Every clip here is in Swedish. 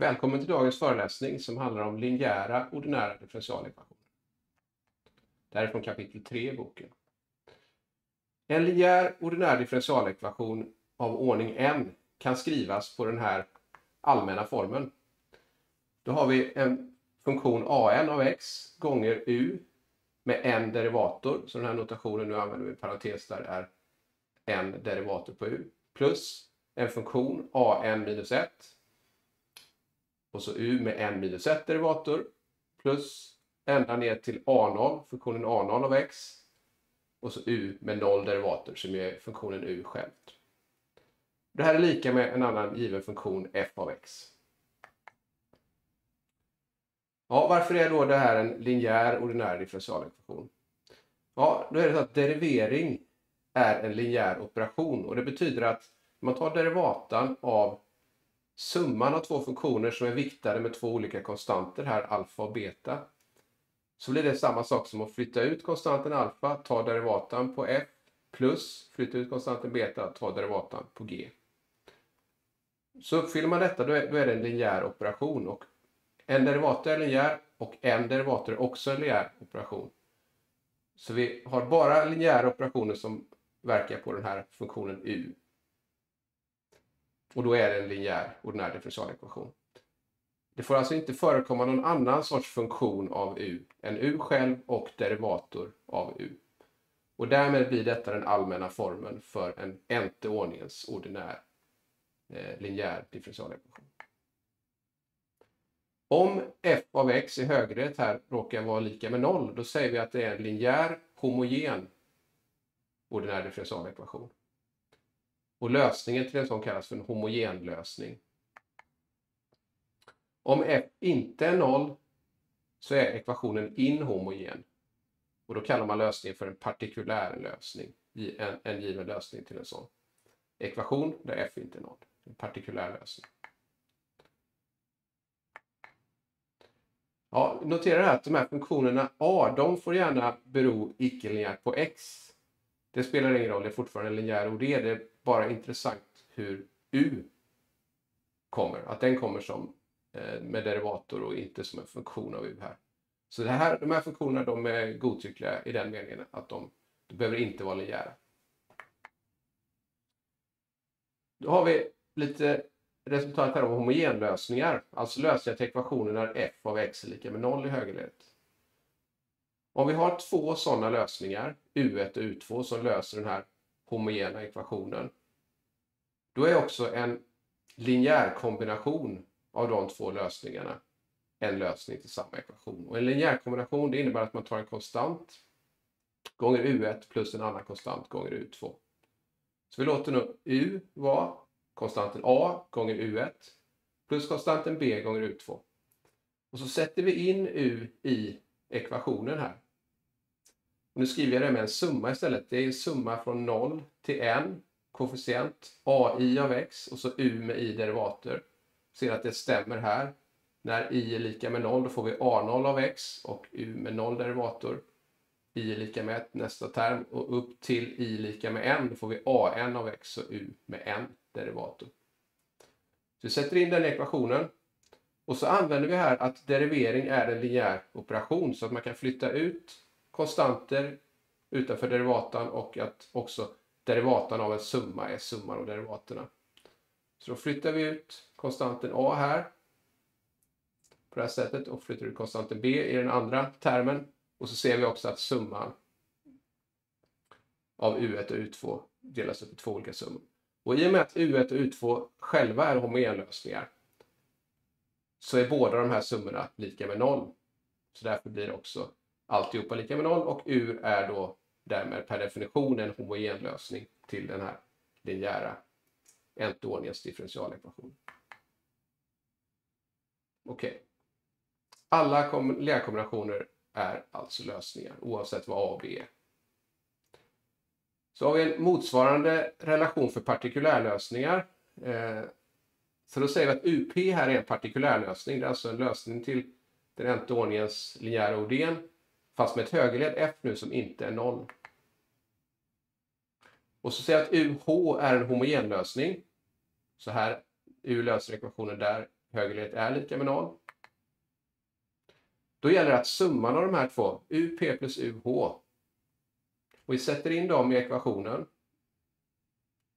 Välkommen till dagens föreläsning som handlar om linjära ordinära differentialekvationer. Det här är från kapitel 3 i boken. En linjär ordinär differentialekvation av ordning n kan skrivas på den här allmänna formeln. Då har vi en funktion an av x gånger u med en derivator. Så den här notationen, nu använder vi parentes där, är en derivator på u. Plus en funktion an minus 1 och så u med n minus 1 derivator plus ända ner till a0, funktionen a0 av x och så u med 0 derivator som är funktionen u självt. Det här är lika med en annan given funktion f av x. Ja, varför är då det här en linjär ordinär differentialekvation? Ja, då är det så att derivering är en linjär operation och det betyder att man tar derivatan av summan av två funktioner som är viktade med två olika konstanter här, alfa och beta. Så blir det samma sak som att flytta ut konstanten alfa, ta derivatan på f, plus flytta ut konstanten beta, ta derivatan på g. Så uppfyller man detta, då är, då är det en linjär operation. Och en derivator är linjär och en derivator är också en linjär operation. Så vi har bara linjära operationer som verkar på den här funktionen u. Och då är det en linjär ordinär differentialekvation. Det får alltså inte förekomma någon annan sorts funktion av u än u själv och derivator av u. Och därmed blir detta den allmänna formeln för en nte ordningens ordinär eh, linjär differentialekvation. Om f av x i högret här råkar vara lika med 0, då säger vi att det är en linjär homogen ordinär differentialekvation. Och lösningen till en sån kallas för en homogen lösning. Om f inte är noll så är ekvationen inhomogen. Och då kallar man lösningen för en partikulär lösning. En, en given lösning till en sån ekvation där f inte är noll. En partikulär lösning. Ja, notera här att de här funktionerna a, de får gärna bero icke-linjärt på x. Det spelar ingen roll, det är fortfarande en linjär OD. Det är bara intressant hur u kommer. Att den kommer som eh, med derivator och inte som en funktion av u här. Så det här, de här funktionerna de är godtyckliga i den meningen att de, de behöver inte vara linjära. Då har vi lite resultat här av homogenlösningar, alltså lösningar till ekvationen när f av x är lika med 0 i högerledet. Om vi har två sådana lösningar, U1 och U2, som löser den här homogena ekvationen, då är också en linjär kombination av de två lösningarna en lösning till samma ekvation. Och en linjär kombination det innebär att man tar en konstant gånger U1 plus en annan konstant gånger U2. Så vi låter nu U vara konstanten A gånger U1 plus konstanten B gånger U2. Och så sätter vi in U i ekvationen här. Och nu skriver jag det med en summa istället. Det är en summa från 0 till 1, koefficient AI av x och så u med i derivater. Ser att det stämmer här. När i är lika med 0 då får vi a0 av x och u med 0 derivator. i är lika med 1 nästa term och upp till i lika med 1 då får vi an av x och u med 1 derivator. Så vi sätter in den ekvationen och så använder vi här att derivering är en linjär operation så att man kan flytta ut konstanter utanför derivatan och att också derivatan av en summa är summan av derivaterna. Så då flyttar vi ut konstanten a här på det här sättet och flyttar ut konstanten b i den andra termen. Och så ser vi också att summan av u1 och u2 delas upp i två olika summor. Och i och med att u1 och u2 själva är homogenlösningar så är båda de här summorna lika med noll. Så därför blir också alltihopa lika med noll och u är då därmed per definition en homogen lösning till den här linjära Entoniens differentialekvation. Okej. Okay. Alla lärkombinationer är alltså lösningar oavsett vad A och B är. Så har vi en motsvarande relation för partikulärlösningar. Eh, så då säger vi att UP här är en partikulärlösning. Det är alltså en lösning till den nth ordningens linjära Odén fast med ett högerled f nu som inte är 0. Och så säger jag att UH är en homogen lösning. Så här, U löser ekvationen där högerledet är lika med 0. Då gäller det att summan av de här två, UP plus UH, och vi sätter in dem i ekvationen,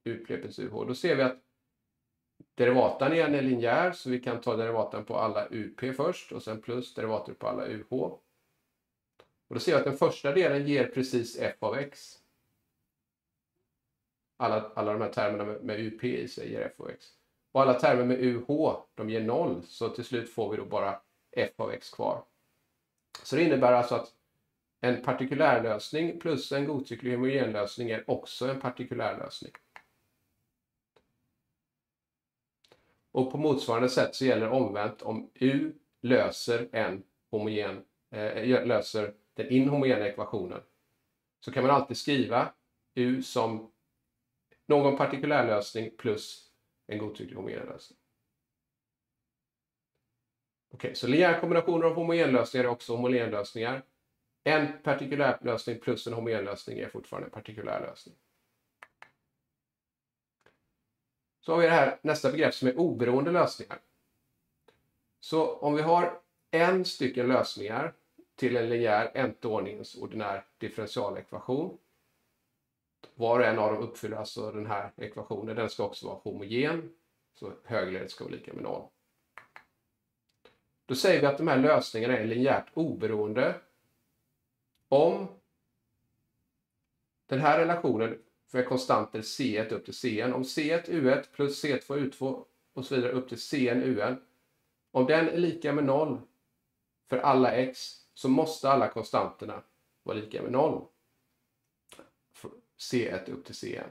UP plus UH, då ser vi att derivatan igen är linjär, så vi kan ta derivatan på alla UP först och sen plus derivator på alla UH. Och då ser vi att den första delen ger precis f av x. Alla, alla de här termerna med, med UP i sig ger f av x. Och alla termer med UH, de ger 0, så till slut får vi då bara f av x kvar. Så det innebär alltså att en partikulärlösning plus en godtycklig homogenlösning är också en partikulärlösning. Och på motsvarande sätt så gäller omvänt om U löser en homogen, eh, löser den inhomogena ekvationen. Så kan man alltid skriva U som någon partikulär lösning plus en godtycklig homogen lösning. Okej, okay, så linjära kombinationer av homogenlösningar är också homogenlösningar. En partikulär lösning plus en homogenlösning är fortfarande en partikulär lösning. Så har vi det här nästa begrepp som är oberoende lösningar. Så om vi har en stycken lösningar till en linjär nth ordningens ordinär differentialekvation. Var och en av dem uppfyller alltså den här ekvationen. Den ska också vara homogen. Så högerledet ska vara lika med noll. Då säger vi att de här lösningarna är linjärt oberoende om den här relationen för konstanter C1 upp till Cn. Om C1 U1 plus C2 U2 och så vidare upp till Cn UN. Om den är lika med 0 för alla x så måste alla konstanterna vara lika med 0. C1 upp till Cn.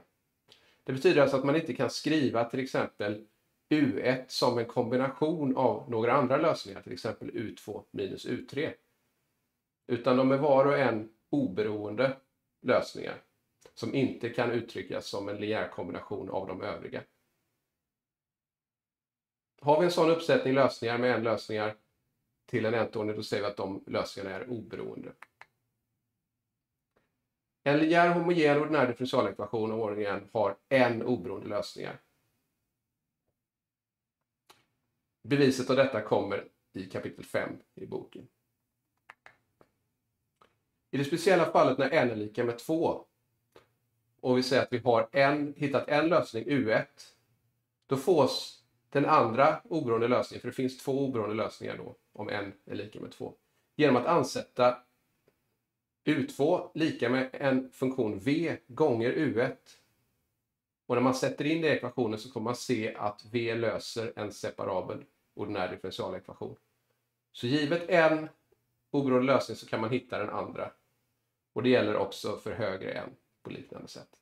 Det betyder alltså att man inte kan skriva till exempel U1 som en kombination av några andra lösningar, till exempel U2 minus U3. Utan de är var och en oberoende lösningar som inte kan uttryckas som en linjär kombination av de övriga. Har vi en sån uppsättning lösningar med en lösningar till en n-ordning, då säger vi att de lösningarna är oberoende. En linjär homogen ordinär differentialekvation av ordningen har en oberoende lösningar. Beviset av detta kommer i kapitel 5 i boken. I det speciella fallet när n är lika med 2 och vi säger att vi har en, hittat en lösning, U1, då fås den andra oberoende lösningen, för det finns två oberoende lösningar då, om n är lika med 2, genom att ansätta U2 lika med en funktion V gånger U1. Och när man sätter in det i ekvationen så kommer man se att V löser en separabel ordinär differentialekvation. Så givet en oberoende lösning så kan man hitta den andra. Och det gäller också för högre n på liknande sätt.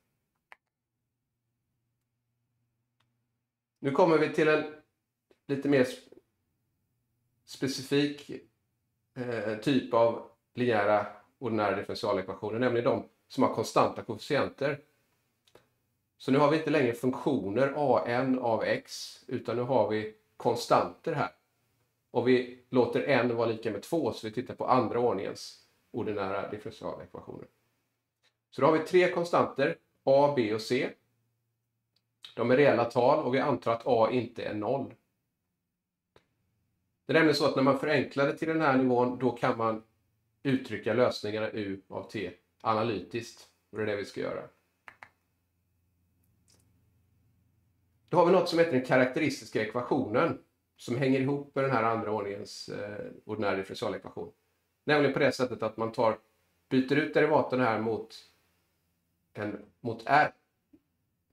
Nu kommer vi till en lite mer specifik eh, typ av linjära ordinära differentialekvationer, nämligen de som har konstanta koefficienter. Så nu har vi inte längre funktioner an av x, utan nu har vi konstanter här. Och vi låter n vara lika med 2, så vi tittar på andra ordningens ordinära differentialekvationer. Så då har vi tre konstanter, a, b och c. De är reella tal och vi antar att a inte är 0. Det är nämligen så att när man förenklar det till den här nivån, då kan man uttrycka lösningarna u av t analytiskt. Och det är det vi ska göra. Då har vi något som heter den karaktäristiska ekvationen som hänger ihop med den här andra ordningens eh, ordinära differentialekvation. Nämligen på det sättet att man tar, byter ut derivaten här mot, en, mot r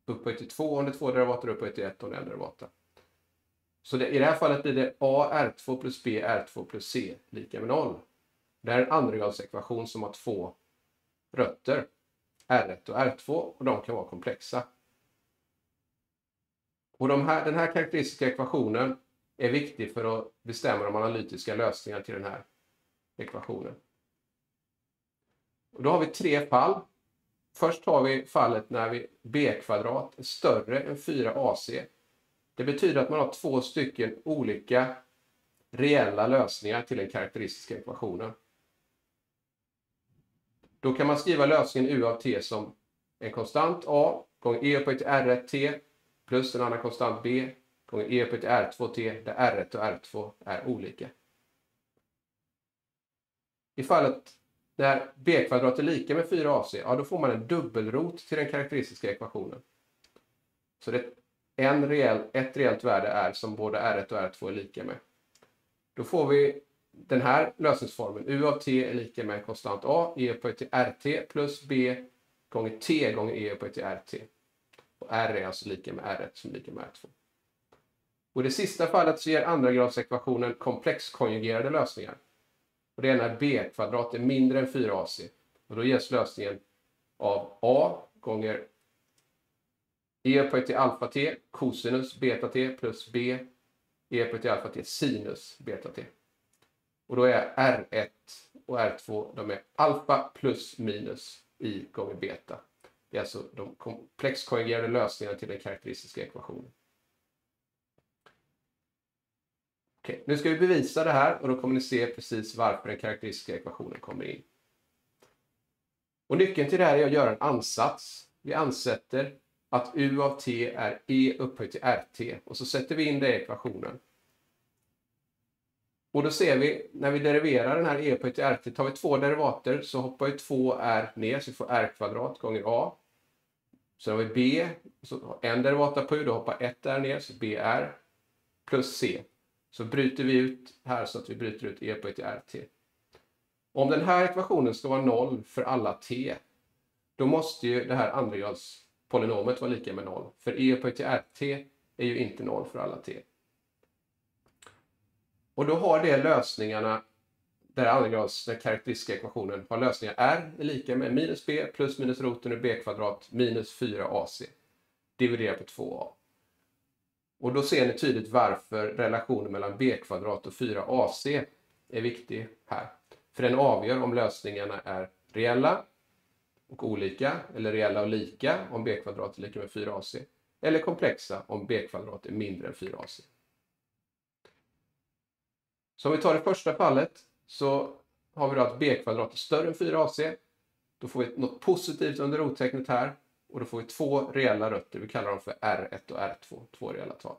upphöjt till 2 om det är två derivater, upphöjt till 1 om det är en derivata. Så det, i det här fallet blir det a r2 plus b r2 plus c lika med 0. Det här är en andragradsekvation som har två rötter, r1 och r2, och de kan vara komplexa. Och de här, den här karaktäristiska ekvationen är viktig för att bestämma de analytiska lösningarna till den här ekvationen. Och då har vi tre fall. Först har vi fallet när vi b kvadrat är större än 4ac. Det betyder att man har två stycken olika reella lösningar till den karaktäristiska ekvationen. Då kan man skriva lösningen u av t som en konstant a gånger e upphöjt till r1t plus en annan konstant b gånger e upphöjt till r2t där r1 och r2 är olika. I fallet när b kvadrat är lika med 4ac, ja då får man en dubbelrot till den karaktäristiska ekvationen. Så det är en reell, ett reellt värde är som både r1 och r2 är lika med. Då får vi den här lösningsformen. u av t är lika med konstant a, e upphöjt till rt plus b gånger t gånger e upphöjt till rt. Och r är alltså lika med r1 som är lika med r2. Och I det sista fallet så ger andragradsekvationen komplexkonjugerade lösningar. Och det är när b kvadrat är mindre än 4ac. Och då ges lösningen av a gånger e upphöjt till alfa t cosinus beta t plus b e upphöjt till alfa t sinus beta t. Och då är R1 och R2 de är alfa plus minus i gånger beta. Det är alltså de komplexkonjugerade lösningarna till den karaktäristiska ekvationen. Okej, nu ska vi bevisa det här och då kommer ni se precis varför den karaktäristiska ekvationen kommer in. Och nyckeln till det här är att göra en ansats. Vi ansätter att u av t är e upphöjt till rt och så sätter vi in det i ekvationen. Och då ser vi, när vi deriverar den här e upphöjt till rt, tar vi två derivater så hoppar ju 2r ner, så vi får r kvadrat gånger a. Sen har vi b, så en derivata på u, då hoppar 1r ner, så br plus c. Så bryter vi ut här så att vi bryter ut e upphöjt till rt. Om den här ekvationen ska vara noll för alla t, då måste ju det här andragradspolynomet vara lika med noll. För e upphöjt till rt är ju inte noll för alla t. Och då har det lösningarna där andragrads, den karaktäristiska ekvationen har lösningar r är lika med minus b plus minus roten ur b kvadrat minus 4ac dividerat på 2a. Och då ser ni tydligt varför relationen mellan b kvadrat och 4ac är viktig här. För den avgör om lösningarna är reella och olika, eller reella och lika om b kvadrat är lika med 4ac, eller komplexa om b kvadrat är mindre än 4ac. Så om vi tar det första fallet så har vi då att b kvadrat är större än 4ac. Då får vi något positivt under rottecknet här och då får vi två reella rötter. Vi kallar dem för R1 och R2, två reella tal.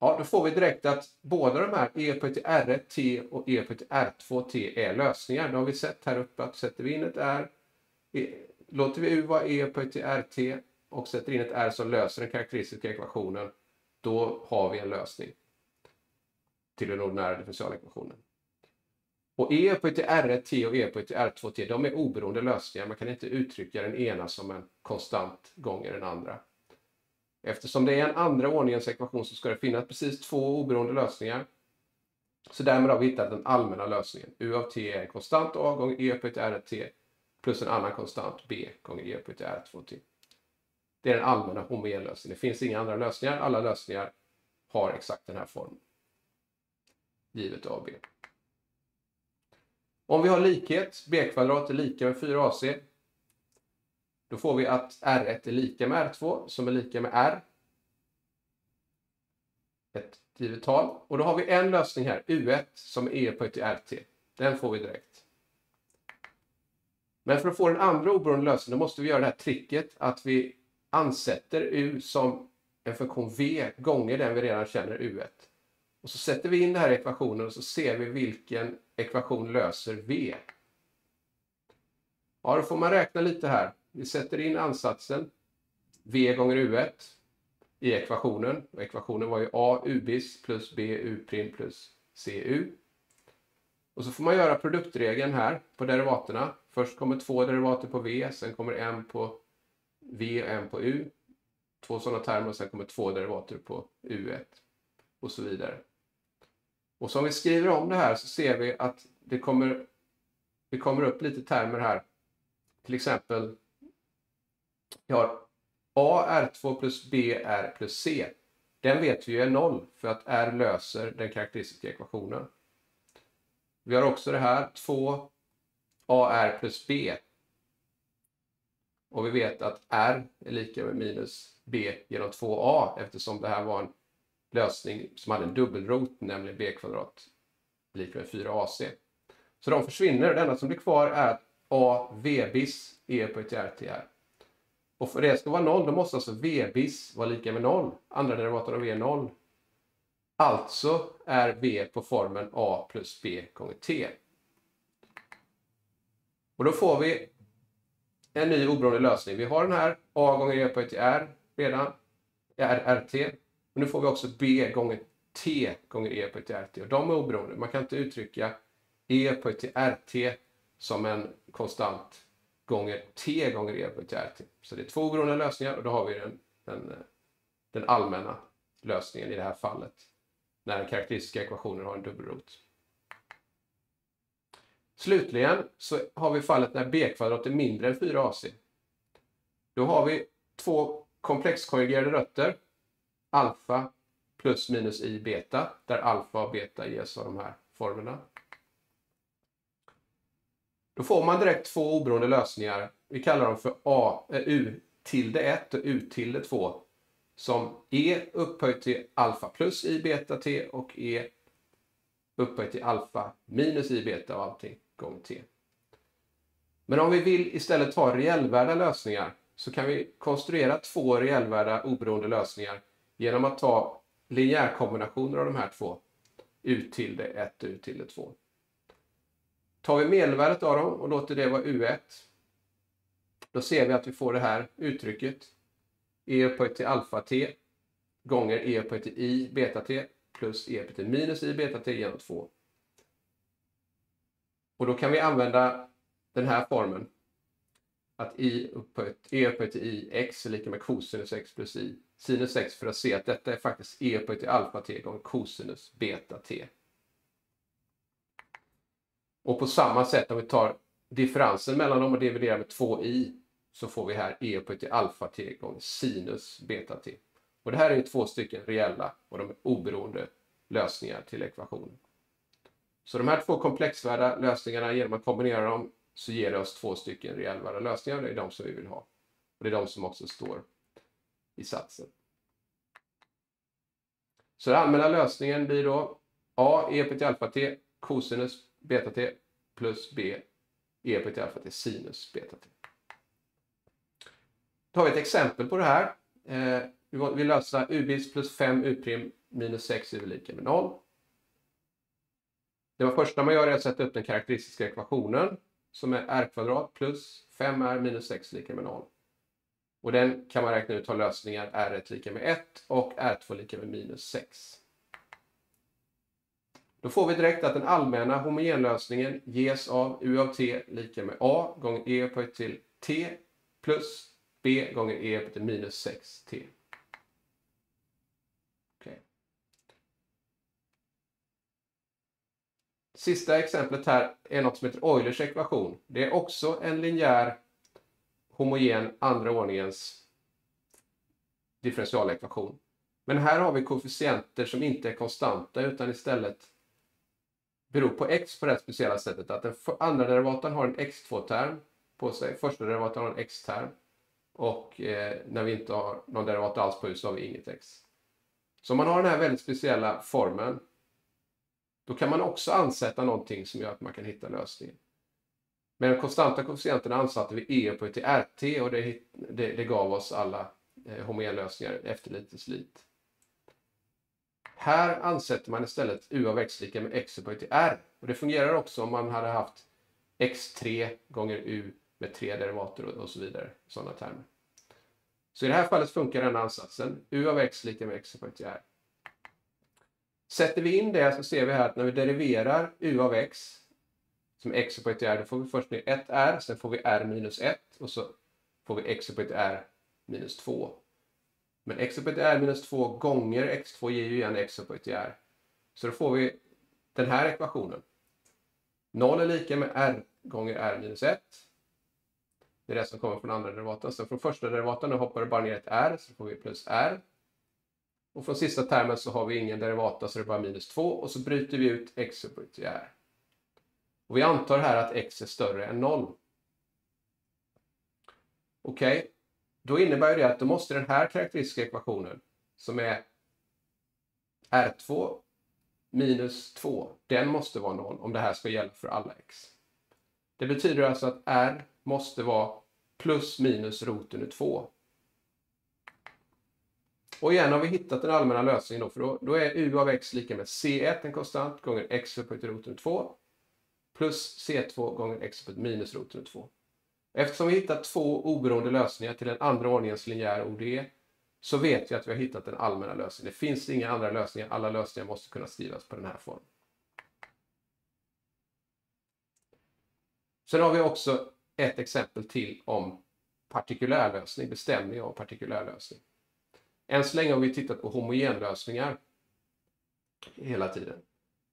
Ja, då får vi direkt att båda de här e upphöjt till R1 t och e upphöjt till R2 t är lösningar. Det har vi sett här uppe att sätter vi in ett R, e, låter vi u vara e upphöjt till RT och sätter in ett R som löser den karaktäristiska ekvationen, då har vi en lösning till den ordinära differentialekvationen. Och E upphöjt till R1T och E upphöjt till R2T, de är oberoende lösningar. Man kan inte uttrycka den ena som en konstant gånger den andra. Eftersom det är en andra ordningens ekvation så ska det finnas precis två oberoende lösningar. Så därmed har vi hittat den allmänna lösningen. U av t är en konstant A gånger E upphöjt till R1T plus en annan konstant B gånger E upphöjt till R2T. Det är den allmänna homogenlösningen. Det finns inga andra lösningar. Alla lösningar har exakt den här formen givet AB. Om vi har likhet, b kvadrat är lika med 4ac, då får vi att R1 är lika med R2 som är lika med R. Ett givet tal. Och då har vi en lösning här, U1, som är E upphöjt till RT. Den får vi direkt. Men för att få den andra oberoende lösningen måste vi göra det här tricket att vi ansätter U som en funktion V gånger den vi redan känner U1. Och så sätter vi in det här i ekvationen och så ser vi vilken ekvation löser V. Ja, då får man räkna lite här. Vi sätter in ansatsen V gånger U1 i ekvationen. Och ekvationen var ju A U bis plus B U prim plus CU. Och så får man göra produktregeln här på derivaterna. Först kommer två derivater på V, sen kommer en på V och en på U. Två sådana termer och sen kommer två derivater på U1 och så vidare. Och så om vi skriver om det här så ser vi att det kommer, det kommer upp lite termer här. Till exempel, vi har A R2 plus B R plus C. Den vet vi ju är noll för att R löser den karaktäristiska ekvationen. Vi har också det här 2 AR plus B. Och vi vet att R är lika med minus B genom 2A eftersom det här var en lösning som hade en dubbelrot, nämligen b kvadrat lika med 4ac. Så de försvinner. Det enda som blir kvar är att a v bis e på ett RTR. Och för det ska vara 0, då måste alltså v-bis vara lika med 0. Andra derivatet av v är 0. Alltså är v på formen a plus b gånger t. Och då får vi en ny oberoende lösning. Vi har den här a gånger e på ett r redan, RRT. Och nu får vi också b gånger t gånger e upphöjt till rt. Och de är oberoende. Man kan inte uttrycka e upphöjt till rt som en konstant gånger t gånger e upphöjt till rt. Så det är två oberoende lösningar och då har vi den, den, den allmänna lösningen i det här fallet. När den karaktäristiska ekvationen har en dubbelrot. Slutligen så har vi fallet när b kvadrat är mindre än 4ac. Då har vi två komplexkonjugerade rötter. Alfa plus minus i beta, där alfa och beta ges av de här formerna. Då får man direkt två oberoende lösningar. Vi kallar dem för A, äh, U tilde 1 och U tilde 2. Som E upphöjt till alfa plus i beta t och E upphöjt till alfa minus i beta och allting gång t. Men om vi vill istället ha reellvärda lösningar så kan vi konstruera två reellvärda oberoende lösningar genom att ta linjärkombinationer av de här två. U tilde 1 och U tilde 2. Tar vi medelvärdet av dem och låter det vara U1 då ser vi att vi får det här uttrycket E upphöjt till alfa t gånger E upphöjt till i beta t plus E upphöjt till minus i beta t genom 2. Och då kan vi använda den här formen. Att i upphöjt, e upphöjt till i x är lika med cosinus x plus i sinus x för att se att detta är faktiskt e upphöjt till alfa t gånger cosinus beta t. Och på samma sätt om vi tar differensen mellan dem och dividerar med 2i så får vi här e upphöjt till alfa t gånger sinus beta t. Och det här är ju två stycken reella och de är oberoende lösningar till ekvationen. Så de här två komplexvärda lösningarna, genom att kombinera dem, så ger det oss två stycken reellvärda lösningar. Det är de som vi vill ha. Och det är de som också står i satsen. Så den allmänna lösningen blir då A e på till alfa t cosinus beta t plus B e på till alfa t sinus beta t. Då har vi ett exempel på det här. Eh, vi vill lösa u bis plus 5 u' minus 6 är lika med 0. Det första man gör är att sätta upp den karaktäristiska ekvationen som är r kvadrat plus 5r minus 6 lika med 0. Och den kan man räkna ut har lösningar r1 lika med 1 och r2 lika med minus 6. Då får vi direkt att den allmänna homogenlösningen ges av u av t lika med a gånger e upphöjt till t plus b gånger e upphöjt till minus 6t. Sista exemplet här är något som heter Eulers ekvation. Det är också en linjär homogen andra ordningens differentialekvation. Men här har vi koefficienter som inte är konstanta utan istället beror på x på det här speciella sättet att den andra derivatorn har en x2-term på sig, första derivatorn har en x-term och eh, när vi inte har någon derivat alls på u så har vi inget x. Så om man har den här väldigt speciella formen då kan man också ansätta någonting som gör att man kan hitta lösningen. Med de konstanta koefficienterna ansatte vi E upphöjt till RT och det, det, det gav oss alla eh, homogenlösningar efter lite slit. Här ansätter man istället U av x lika med x upphöjt till R. Och det fungerar också om man hade haft x3 gånger U med tre derivater och, och så vidare. Sådana termer. Så i det här fallet funkar den ansatsen. U av x lika med x upphöjt till R. Sätter vi in det så ser vi här att när vi deriverar u av x som x upphöjt till r, då får vi först ner 1r, sen får vi r minus 1 och så får vi x upphöjt till r minus 2. Men x upphöjt till r minus 2 gånger x2 ger ju igen x upphöjt till r. Så då får vi den här ekvationen. 0 är lika med r gånger r minus 1. Det är det som kommer från andra derivaten. Så från första derivaten hoppar det bara ner ett r, så får vi plus r. Och från sista termen så har vi ingen derivata så det är bara minus 2 och så bryter vi ut x upphöjt till r. Och vi antar här att x är större än 0. Okej, okay. då innebär det att då måste den här karaktäristiska ekvationen som är r2 minus 2, den måste vara 0 om det här ska gälla för alla x. Det betyder alltså att r måste vara plus minus roten ur 2. Och igen har vi hittat den allmänna lösningen då, för då, då är u av x lika med c1, en konstant, gånger x upphöjt till roten ur 2, plus c2 gånger x upphöjt minus roten ur 2. Eftersom vi hittat två oberoende lösningar till den andra ordningens linjära ODE så vet vi att vi har hittat den allmänna lösningen. Det finns inga andra lösningar, alla lösningar måste kunna skrivas på den här formen. Sen har vi också ett exempel till om partikulärlösning, bestämning av partikulärlösning. Än så länge har vi tittat på homogenlösningar hela tiden.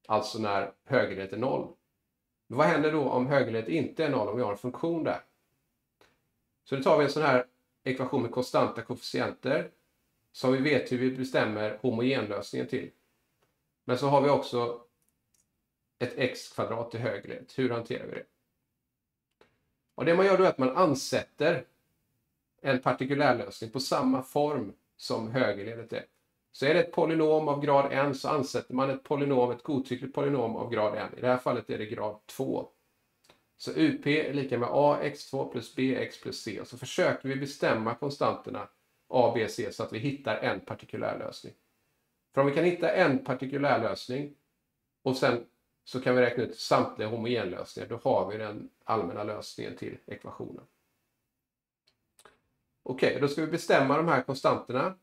Alltså när högerlighet är noll. Vad händer då om högerledet inte är noll, om vi har en funktion där? Så då tar vi en sån här ekvation med konstanta koefficienter som vi vet hur vi bestämmer homogenlösningen till. Men så har vi också ett x kvadrat i högerled. Hur hanterar vi det? Och det man gör då är att man ansätter en partikulärlösning på samma form som högerledet är. Så är det ett polynom av grad n så ansätter man ett polynom, ett godtyckligt polynom av grad n. I det här fallet är det grad 2. Så UP är lika med AX2 plus BX plus C. Och så försöker vi bestämma konstanterna A, B, C så att vi hittar en partikulär lösning. För om vi kan hitta en partikulär lösning och sen så kan vi räkna ut samtliga homogenlösningar. Då har vi den allmänna lösningen till ekvationen. Okej, okay, då ska vi bestämma de här konstanterna.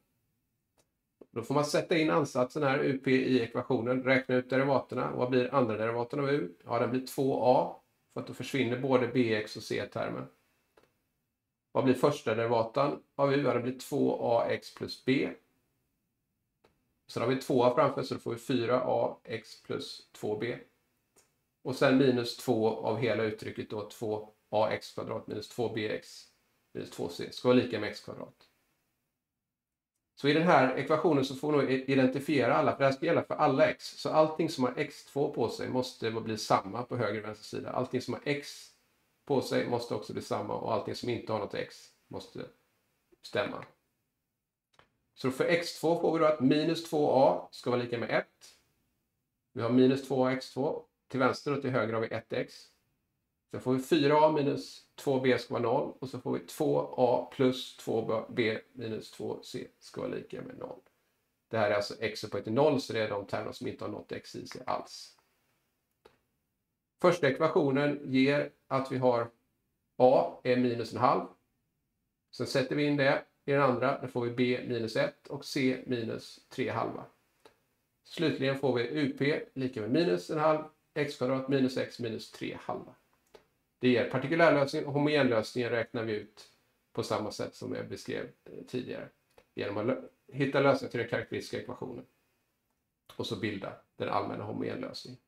Då får man sätta in ansatsen här, UP, i ekvationen, räkna ut derivaterna. Vad blir andra derivaten av U? Ja, den blir 2A, för att då försvinner både BX och C-termen. Vad blir första derivaten av U? Ja, det blir 2AX plus B. Sen har vi 2A framför, så då får vi 4AX plus 2B. Och sen minus 2 av hela uttrycket då 2ax kvadrat minus 2bx minus 2c ska vara lika med x kvadrat. Så i den här ekvationen så får vi identifiera alla, för det här ska gälla för alla x. Så allting som har x2 på sig måste bli samma på höger och vänster sida. Allting som har x på sig måste också bli samma och allting som inte har något x måste stämma. Så för x2 får vi då att minus 2a ska vara lika med 1. Vi har minus 2a x2 till vänster och till höger har vi 1x. Sen får vi 4a minus 2b ska vara 0 och så får vi 2a plus 2b minus 2c ska vara lika med 0. Det här är alltså x upphöjt till 0 så det är de termer som inte har något x i sig alls. Första ekvationen ger att vi har a är minus en halv. Sen sätter vi in det i den andra, då får vi b minus 1 och c minus 3 halva. Slutligen får vi up lika med minus en halv x kvadrat minus x minus 3 halva. Det ger partikulärlösningen och homogenlösningen räknar vi ut på samma sätt som jag beskrev tidigare. Genom att hitta lösningar till den karaktäristiska ekvationen. Och så bilda den allmänna homogenlösningen.